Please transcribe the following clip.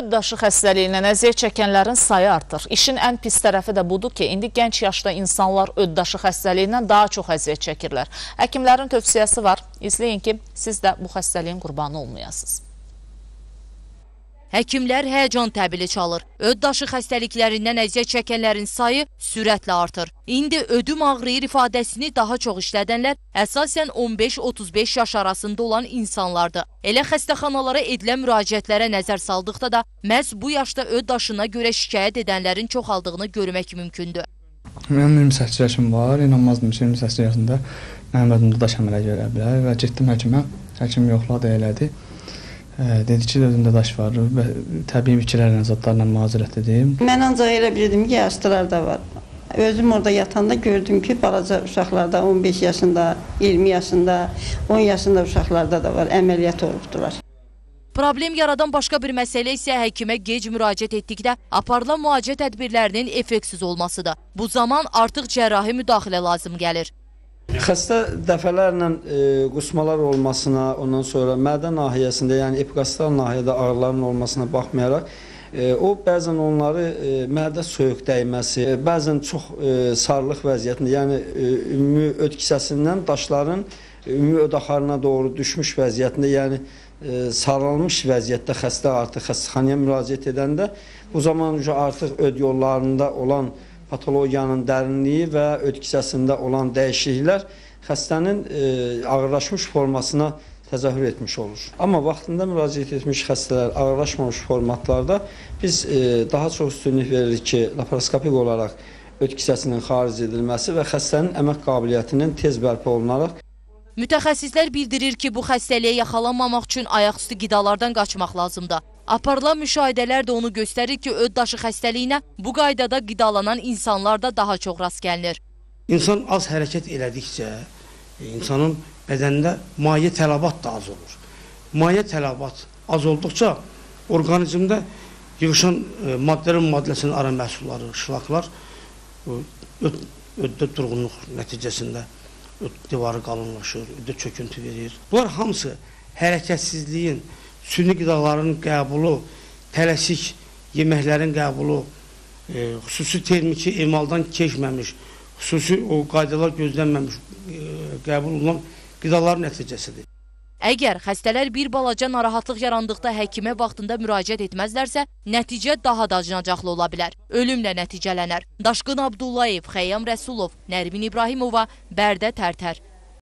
Öddaşı xəstəliyindən əziyyət çəkənlərin sayı artır. İşin ən pis tərəfi də budur ki, indi gənc yaşda insanlar öddaşı xəstəliyindən daha çox əziyyət çəkirlər. Həkimlərin tövsiyəsi var. İzləyin ki, siz də bu xəstəliyin qurbanı olmayasınız. Həkimlər həyəcan təbili çalır. Öd daşı xəstəliklərindən əziyyət çəkənlərin sayı sürətlə artır. İndi ödüm ağrıyır ifadəsini daha çox işlədənlər əsasən 15-35 yaş arasında olan insanlardır. Elə xəstəxanalara edilən müraciətlərə nəzər saldıqda da məhz bu yaşda öd daşına görə şikayət edənlərin çoxaldığını görmək mümkündür. Mənim 28 yaşım var, inanmazdım ki, 28 yaşında mənim özümdə daş əmələ görə bilər və getdim həkimə. Həkim yoxladı, elədi. Dedi ki, özümdə daş var və təbii bitkilərlə, zadlarla müalicət edim. Mən ancaq elə bildim ki, yaşlılar da var. Özüm orada yatanda gördüm ki, balaca uşaqlarda 15 yaşında, 20 yaşında, 10 yaşında uşaqlarda da var, əməliyyat olubdular. Problem yaradan başqa bir məsələ isə həkimə gec müraciət etdikdə aparılan müalicə tədbirlərinin effektsiz olmasıdır. Bu zaman artıq cərrahi müdaxilə lazım gəlir. Xəstə dəfələrlə e, qusmalar olmasına, ondan sonra mədə nahiyəsində, yəni epiqastal nahiyədə ağrıların olmasına baxmayaraq, e, o bəzən onları e, mədə soyuq dəyməsi, e, bəzən çox e, sarılıq vəziyyətində, yəni e, ümumi öd kisəsindən daşların e, ümumi öd axarına doğru düşmüş vəziyyətində, yəni e, sarılmış vəziyyətdə xəstə artıq xəstəxanaya müraciət edəndə bu zaman artıq öd yollarında olan patologiyanın dərinliyi və öd kisəsində olan dəyişikliklər xəstənin e, ağırlaşmış formasına təzahür etmiş olur. Amma vaxtında müraciət etmiş xəstələr ağırlaşmamış formatlarda biz e, daha çox üstünlük veririk ki, laparoskopik olaraq öd kisəsinin xaric edilməsi və xəstənin əmək qabiliyyətinin tez bərpa olunaraq Mütəxəssislər bildirir ki, bu xəstəliyə yaxalanmamaq üçün ayaqüstü qidalardan qaçmaq lazımdır. Aparılan müşahidələr də onu göstərir ki, öd daşı xəstəliyinə bu qaydada qidalanan insanlarda daha çox rast gəlinir. İnsan az hərəkət elədikcə, insanın bədənində maye tələbat da az olur. Maye tələbat az olduqca orqanizmdə yığışan e, maddələrin maddəsinin ara məhsulları, şlaklar e, öd, öddə durğunluq nəticəsində öd divarı qalınlaşır, ödə çöküntü verir. Bunlar hamısı hərəkətsizliyin, süni qidaların qəbulu, tələsik yeməklərin qəbulu, e, xüsusi termiki emaldan keçməmiş, xüsusi o qaydalar gözlənməmiş e, qəbul olunan qidaların nəticəsidir. Əgər xəstələr bir balaca narahatlıq yarandıqda həkimə vaxtında müraciət etməzlərsə, nəticə daha da acınacaqlı ola bilər. Ölümlə nəticələnər. Daşqın Abdullayev, Xəyyam Rəsulov, Nərmin İbrahimova, Bərdə Tərtər.